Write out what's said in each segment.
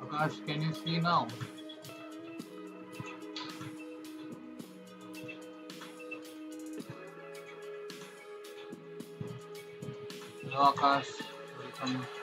Akash, can you see now? Hello Akash, welcome.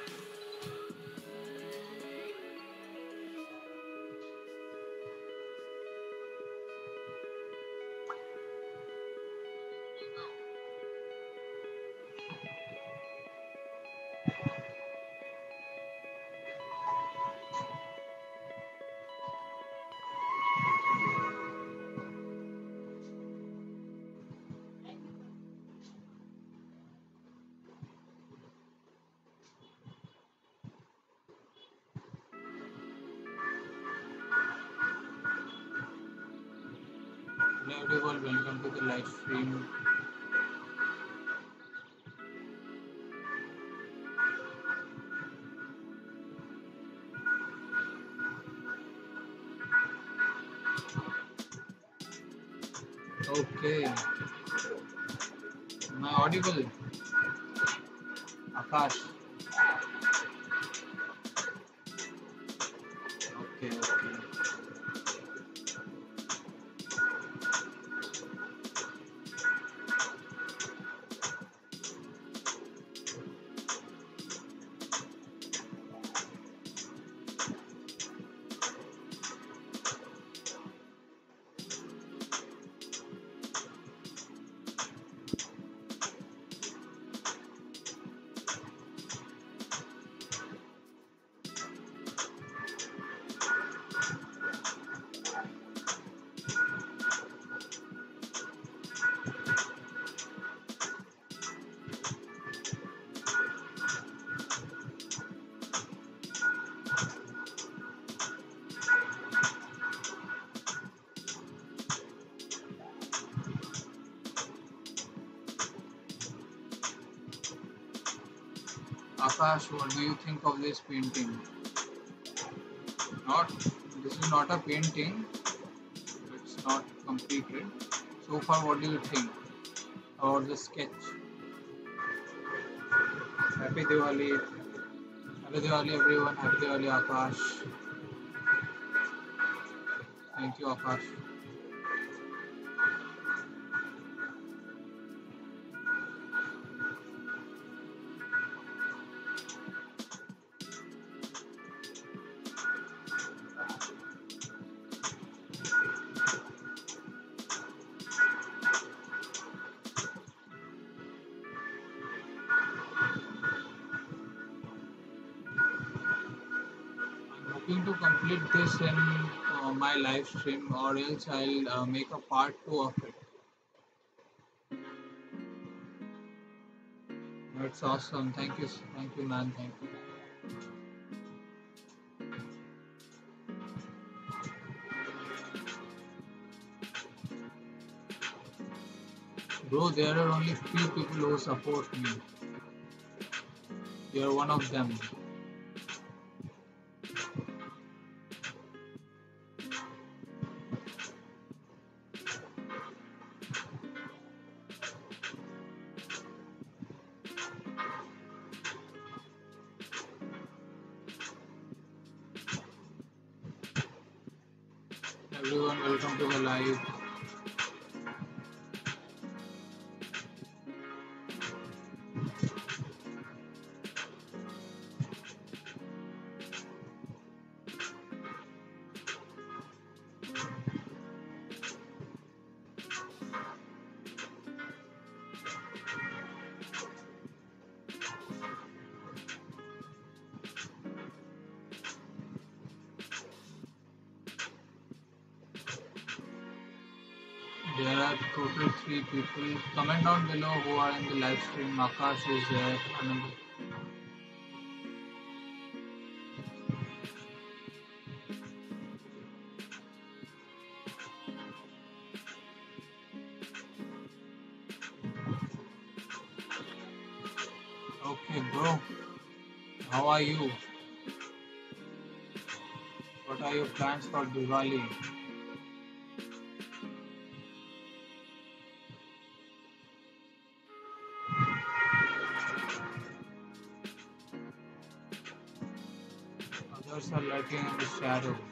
Akash, what do you think of this painting? Not, this is not a painting. It's not completed. So far, what do you think about the sketch? Happy Diwali. Happy Diwali, everyone. Happy Diwali, Akash. Thank you, Akash. Stream, or else I'll uh, make a part two of it. That's awesome. Thank you. Thank you, man. Thank you. Bro, there are only few people who support me. You're one of them. People. Comment down below who are in the live stream. Akash is there. Anand. Okay, bro. How are you? What are your plans for Diwali? In the shadows.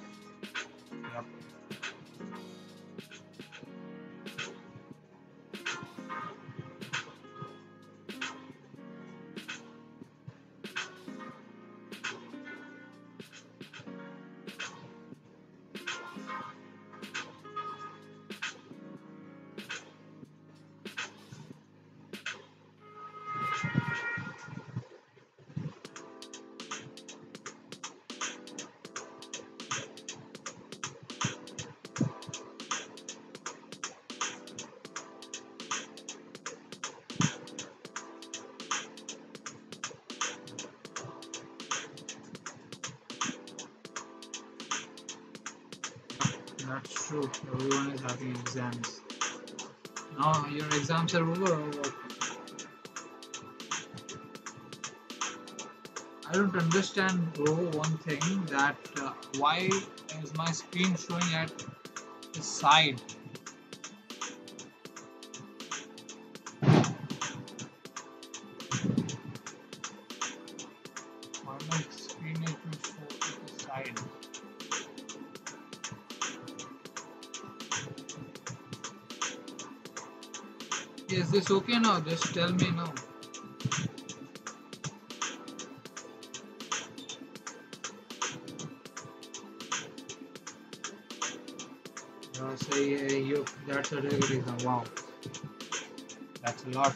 Understand, bro. One thing that uh, why is my screen showing at the side? Why my screen is being shown the side? Is this okay now? Just tell me now. That's a. Wow, that's a lot.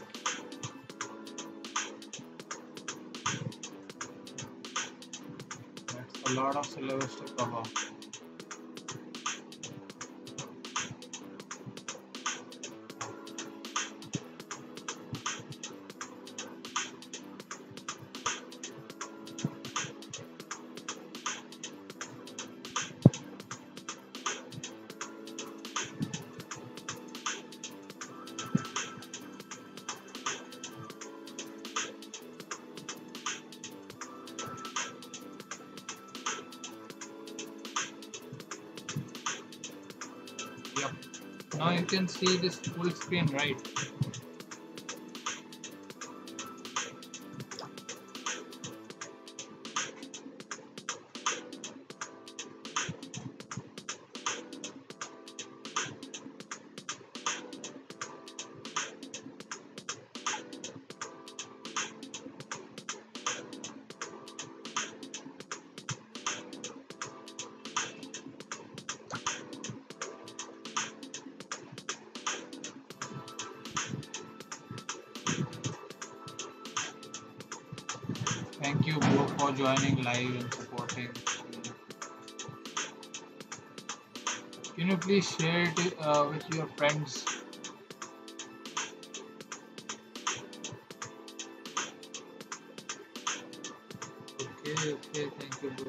That's a lot of syllabus to cover. See this full screen, right? Thank you, bro, for joining live and supporting. Can you please share it uh, with your friends? Okay, okay, thank you, bro,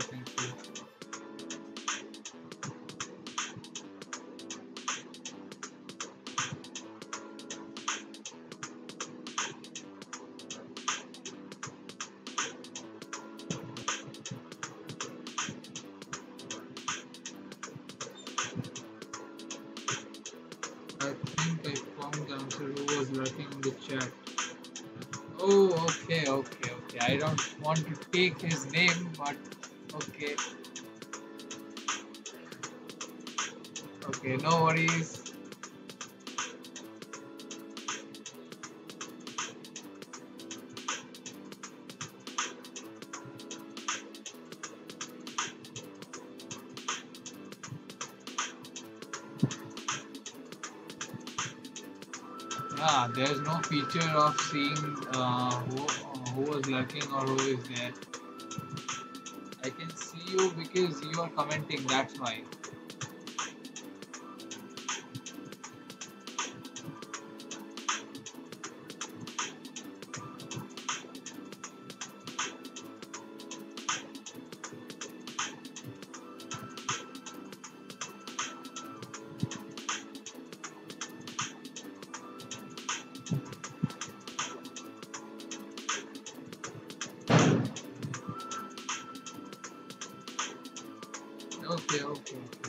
worries. Yeah, there's no feature of seeing uh, who, who lurking or who is there. I can see you because you are commenting, that's why. Okay, okay,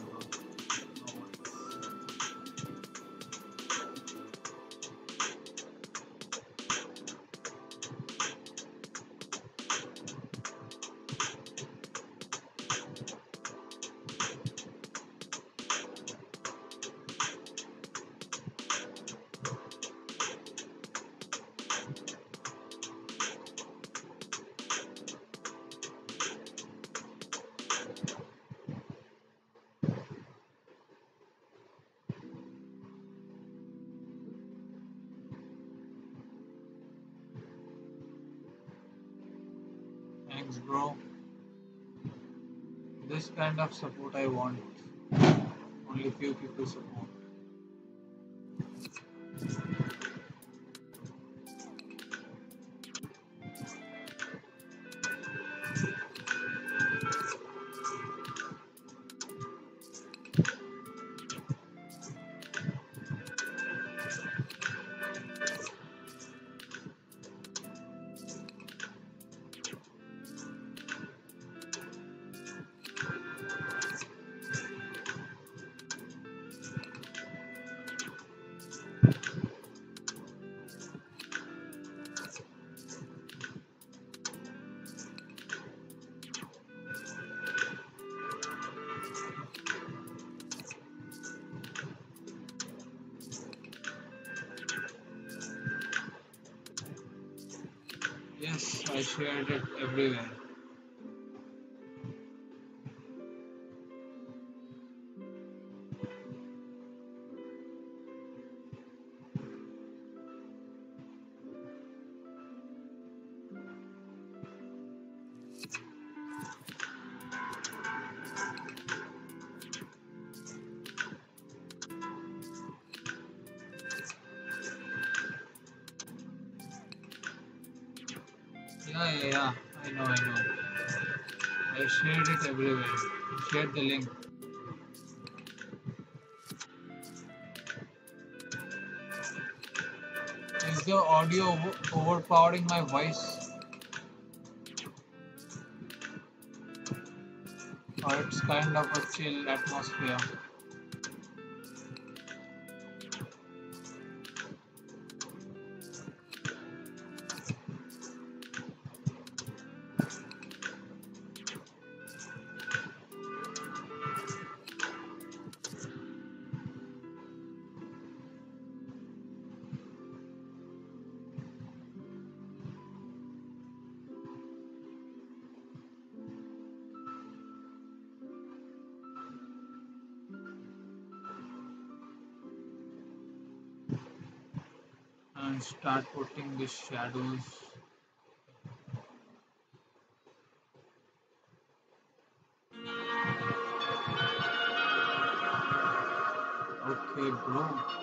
Thanks, bro. This kind of support I want. Only few people support. Yes, I shared it everywhere. The link. Is the audio over- overpowering my voice? Or it's kind of a chill atmosphere? And start putting the shadows. Okay, bro.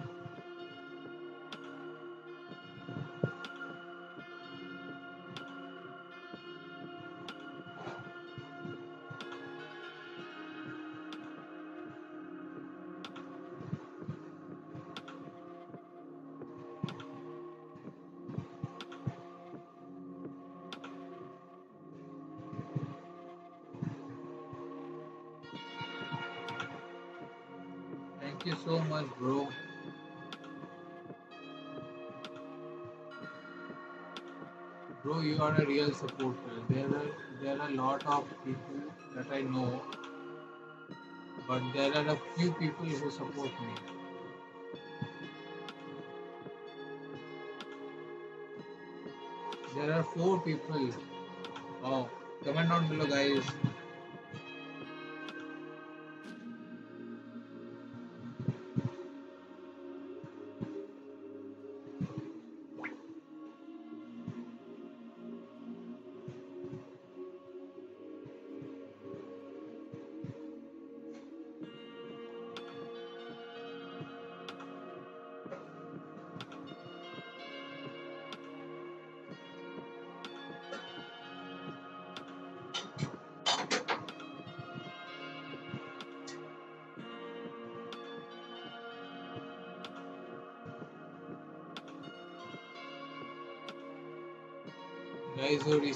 Thank you so much, bro. Bro, you are a real supporter. There are there are a lot of people that I know, but there are a few people who support me. There are four people. Oh, comment down below, guys.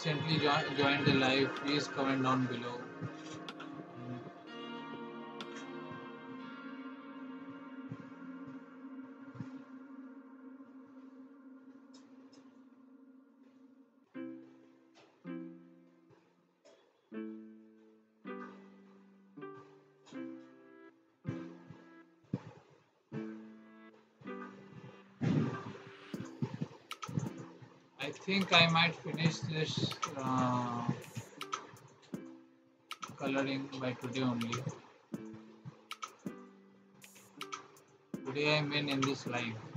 Recently jo- joined the live, please comment down below. I think I might finish this uh, coloring by today only. Today I mean in this live.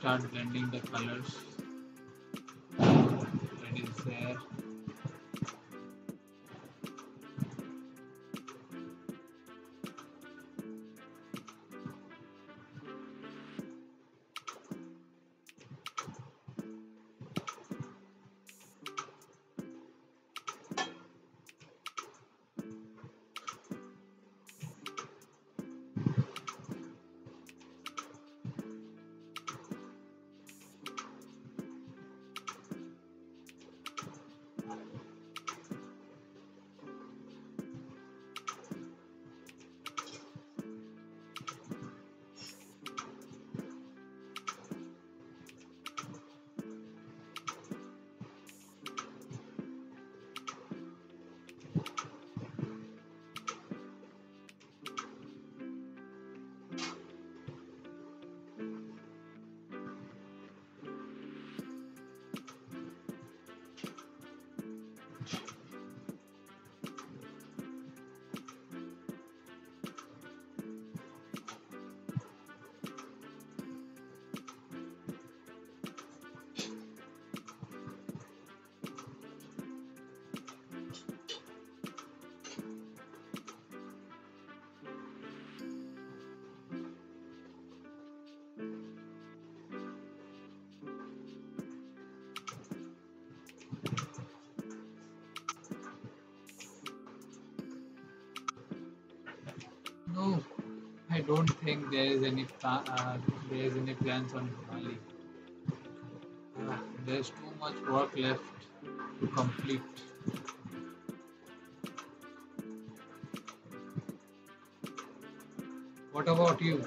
Start blending the colors. I don't think there is any uh, there is any plans on Diwali. Uh, there's too much work left to complete. What about you?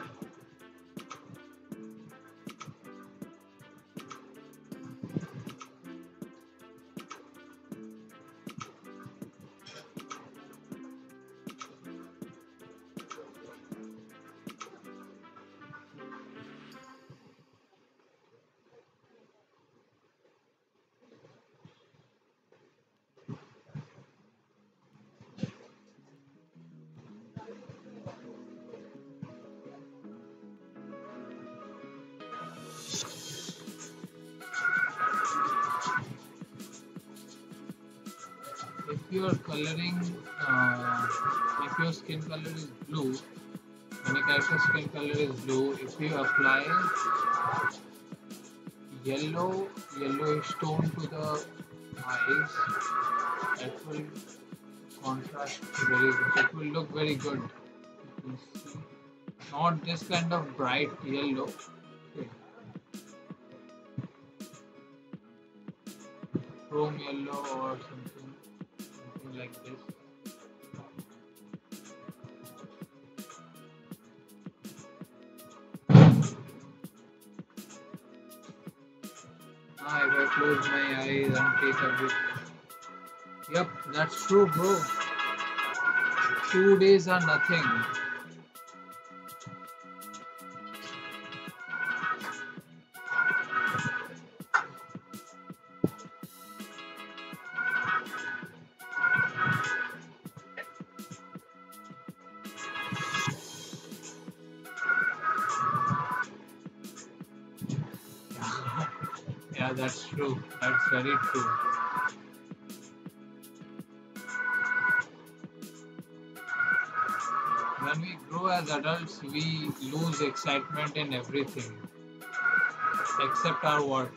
Skin color is blue, when a character skin color is blue, if you apply yellow, yellowish tone to the eyes, that will contrast very good. It will look very good. Not this kind of bright yellow. Chrome yellow or something that's true, bro. Two days are nothing. Yeah, that's true. That's very true. As adults, we lose excitement in everything except our work.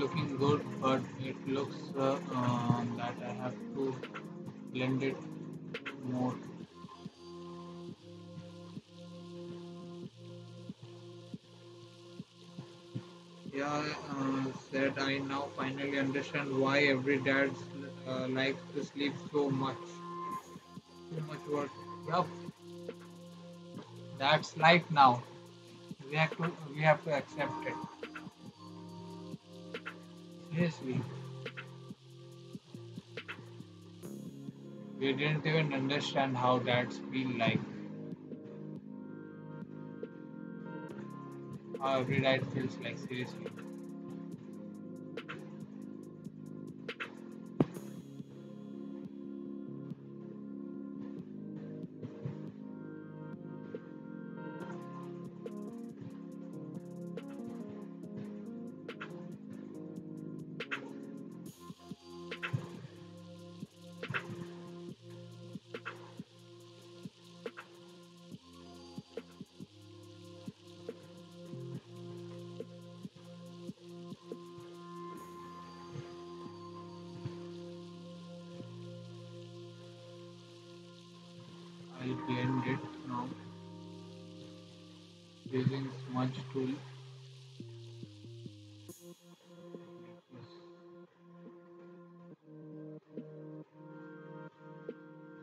Looking good but it looks uh, uh, that I have to blend it more. Yeah uh, that I now finally understand why every dad uh, likes to sleep so much. Too much work. Yep that's life now. We have to we have to accept it Seriously. We didn't even understand how dads feel like. How every dad feels like, seriously.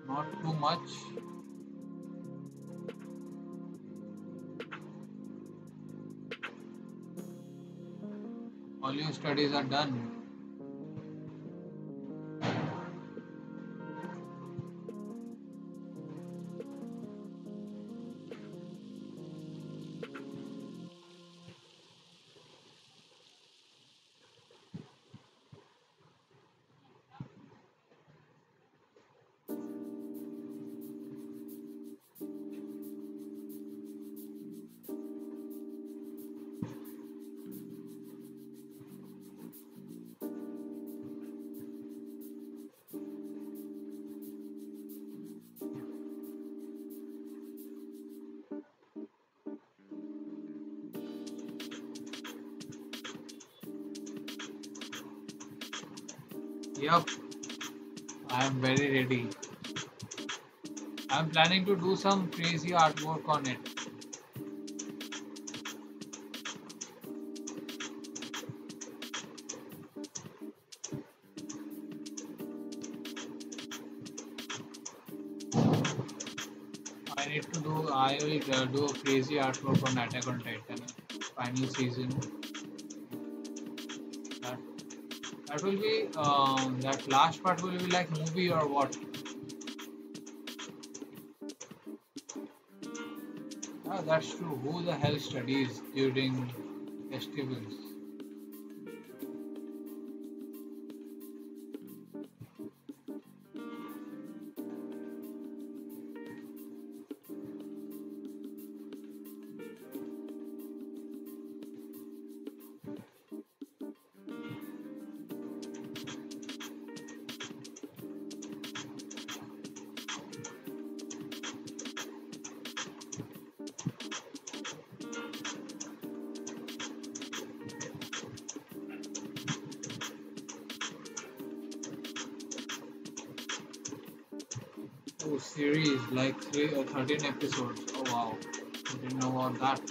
Not too much. All your studies are done planning to do some crazy artwork on it. I need to do. I will uh, do a crazy artwork on Attack on Titan final season. That that will be um, that last part will be like movie or what? That's true. Who the hell studies during festivals? 13 episodes. Oh wow, I didn't know about that.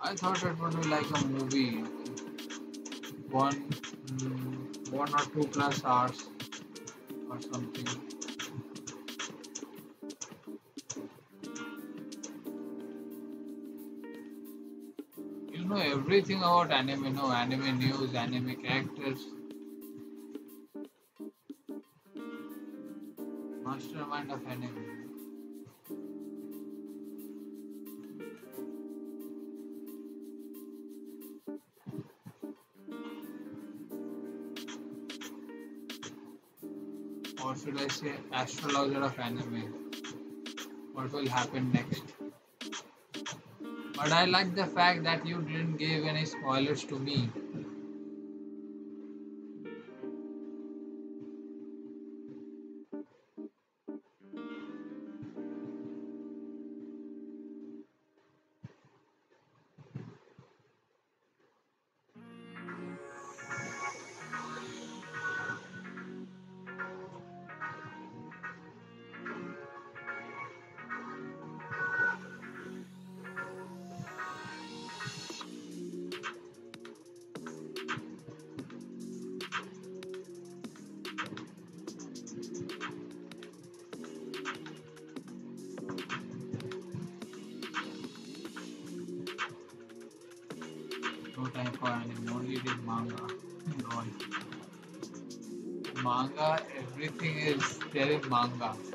I thought it would be like a movie, one, mm, one or two plus hours or something. You know everything about anime, no anime news, anime characters, say astrologer of anime? What will happen next? But I like the fact that you didn't give any spoilers to me. Is there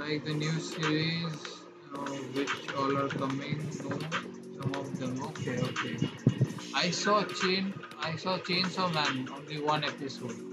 Like the new series, uh, which all are coming. No, some of them. Okay, okay. I saw Chain. I saw Chainsaw Man. Only one episode.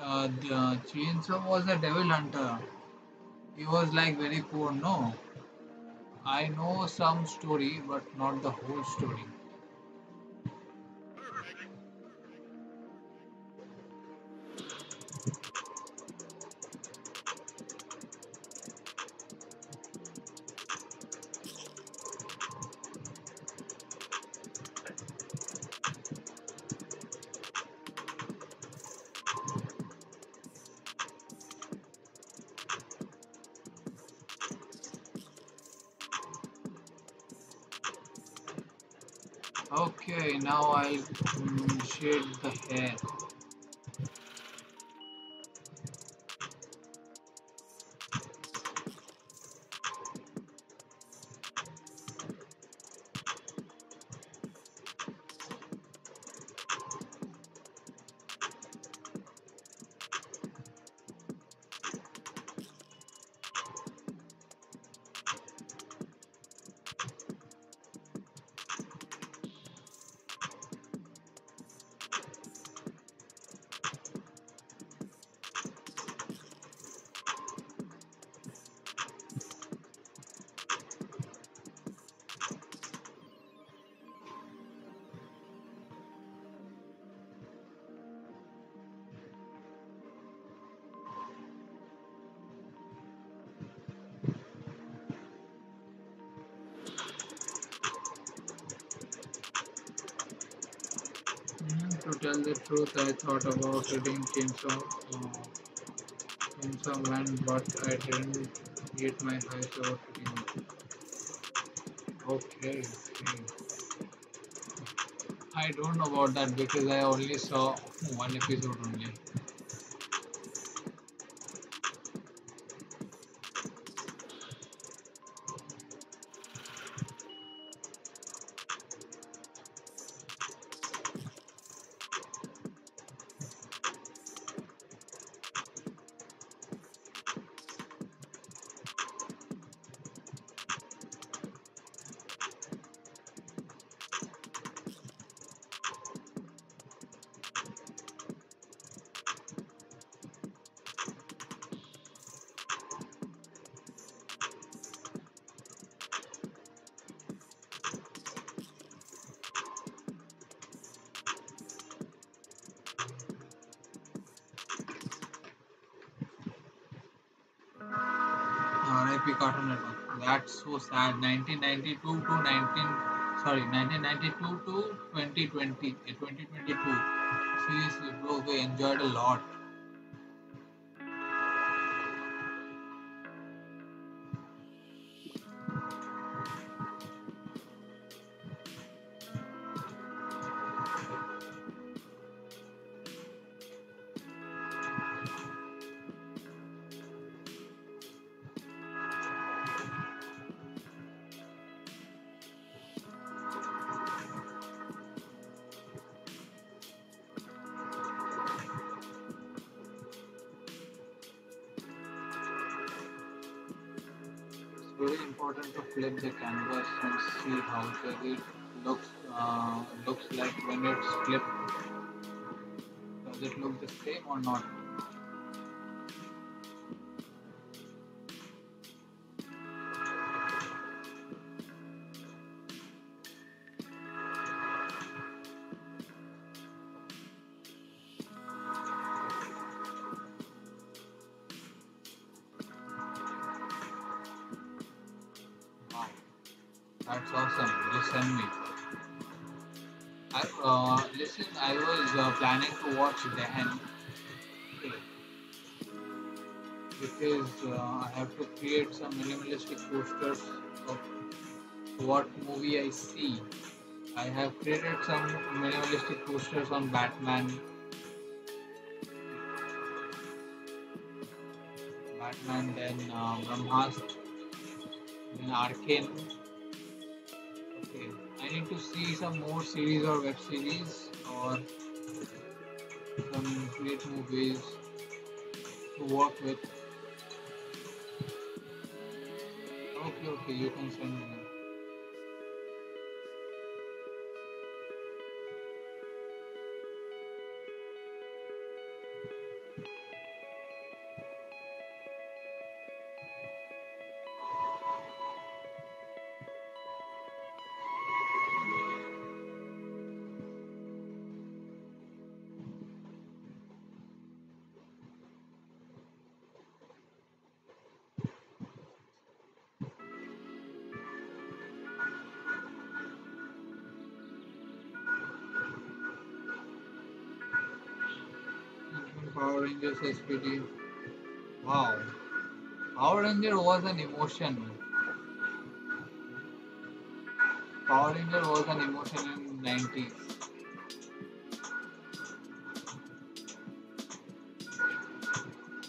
Uh, the Chainsaw was a devil hunter. He was like very poor. No, I know some story, but not the whole story. Now to tell the truth, I thought about reading Chainsaw, uh, Chainsaw Man, but I didn't get my eyes about reading. Okay, okay. I don't know about that because I only saw one episode only. 1992 to 19, sorry, 1992 to 2020, eh, 2022. Seriously, bro, we enjoyed a lot. Very important to flip the canvas and see how it looks uh, looks like when it's flipped. Does it look the same or not? Posters of what movie I see. I have created some minimalistic posters on Batman, Batman, then uh, then Arcane. Okay, I need to see some more series or web series or some great movies to work with. 又可以又放松 Rangers SPD. Wow. Power Ranger was an emotion. Power Ranger was an emotion in 90s.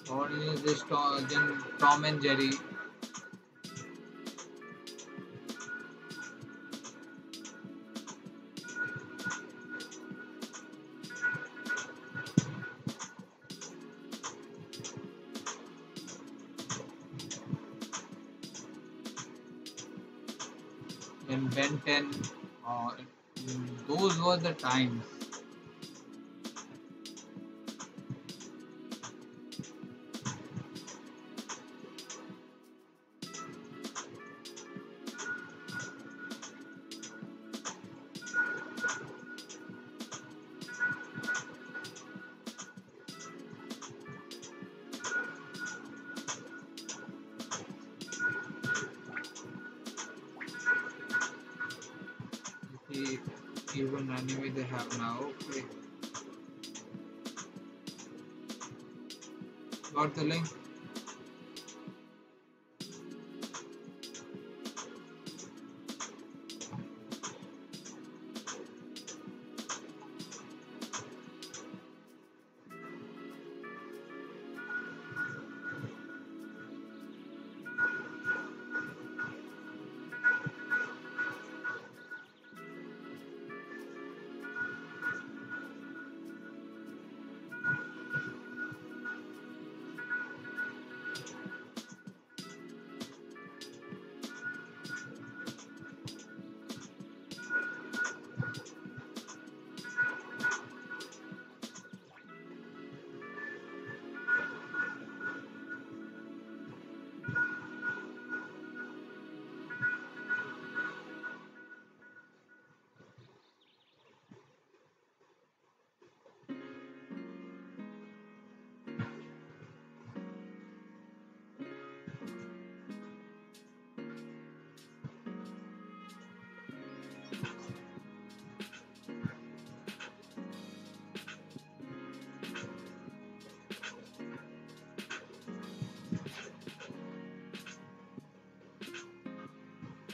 Power Rangers is Tom, uh, Tom and Jerry. Then Ben 10. Uh, those were the times.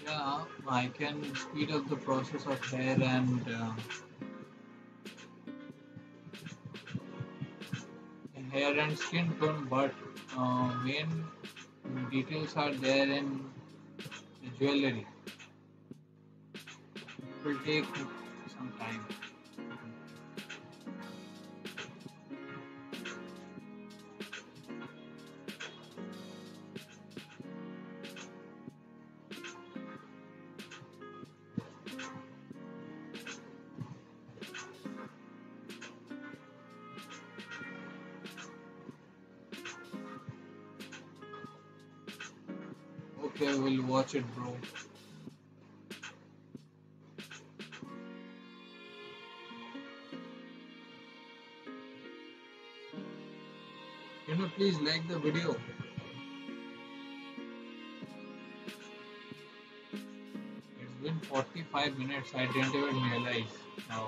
Yeah, I can speed up the process of hair and uh, hair and skin tone, but uh, main details are there in the jewelry. It will take the video? It's been 45 minutes. I didn't even realize now.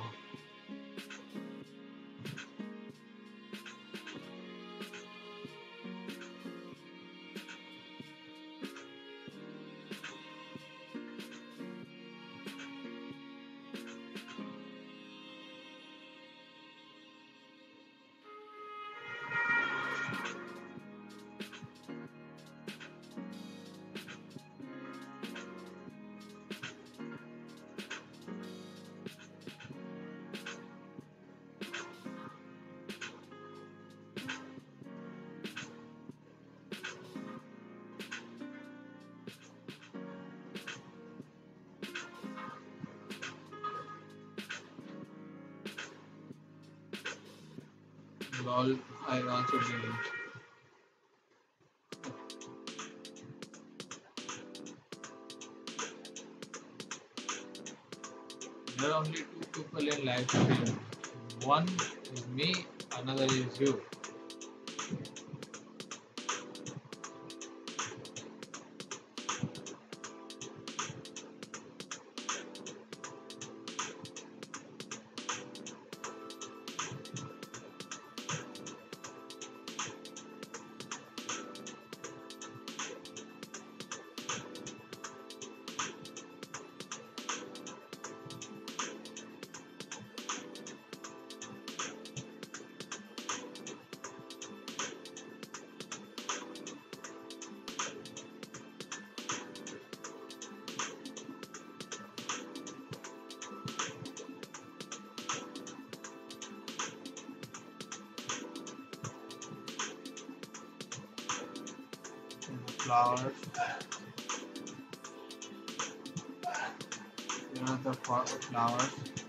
Lol, I also didn't. There are only two people in stream. One is me, another is you. Are the fo- flowers.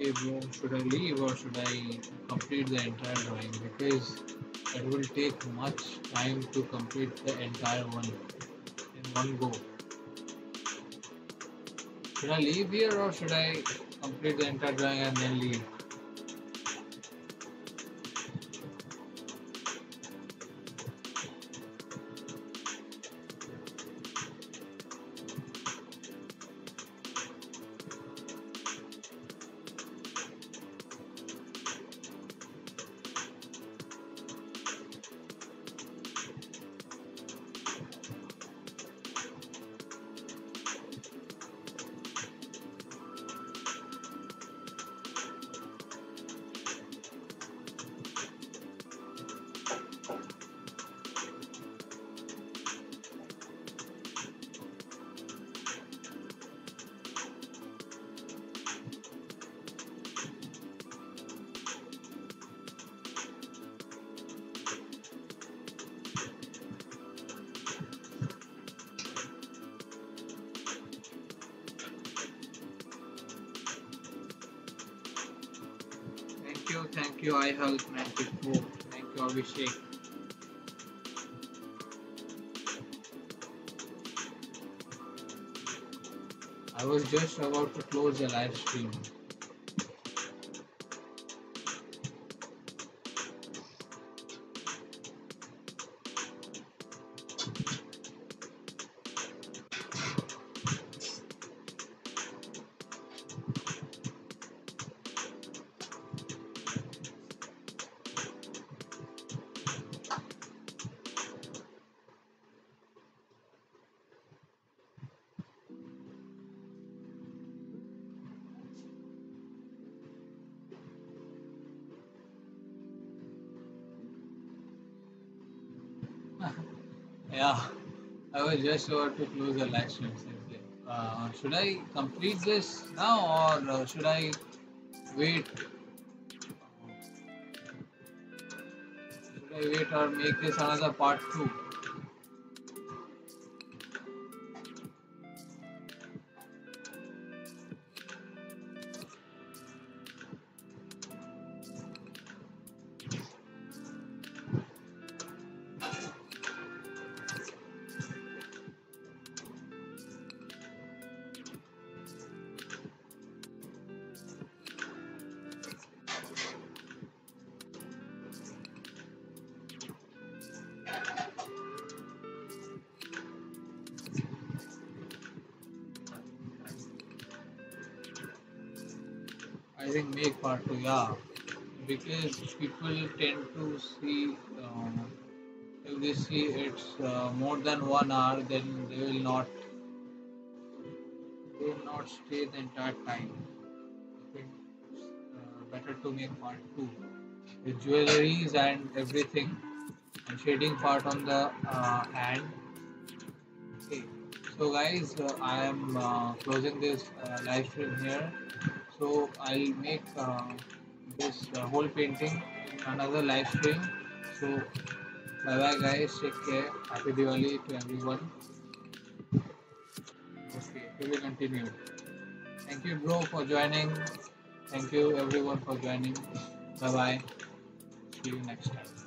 Should I leave or should I complete the entire drawing? Because it will take much time to complete the entire one in one go. Should I leave here or should I complete the entire drawing and then leave? Thank you, thank you, I help Mantic Pro. Thank you, Abhishek. I was just about to close the live stream. sure to close the live stream safely. Uh, should I complete this now or uh, should I wait? Should I wait or make this another part 2? People tend to see uh, if they see it's uh, more than one hour then they will not they will not stay the entire time. It's uh, better to make part two. With jewelries and everything and shading part on the uh, hand. Okay. So guys uh, i am uh, closing this uh, live stream here. So i'll make this uh, whole painting another live stream. So bye bye guys. Take care. Happy diwali to everyone. Okay we will continue. Thank you bro for joining. Thank you everyone for joining. Bye bye. See you next time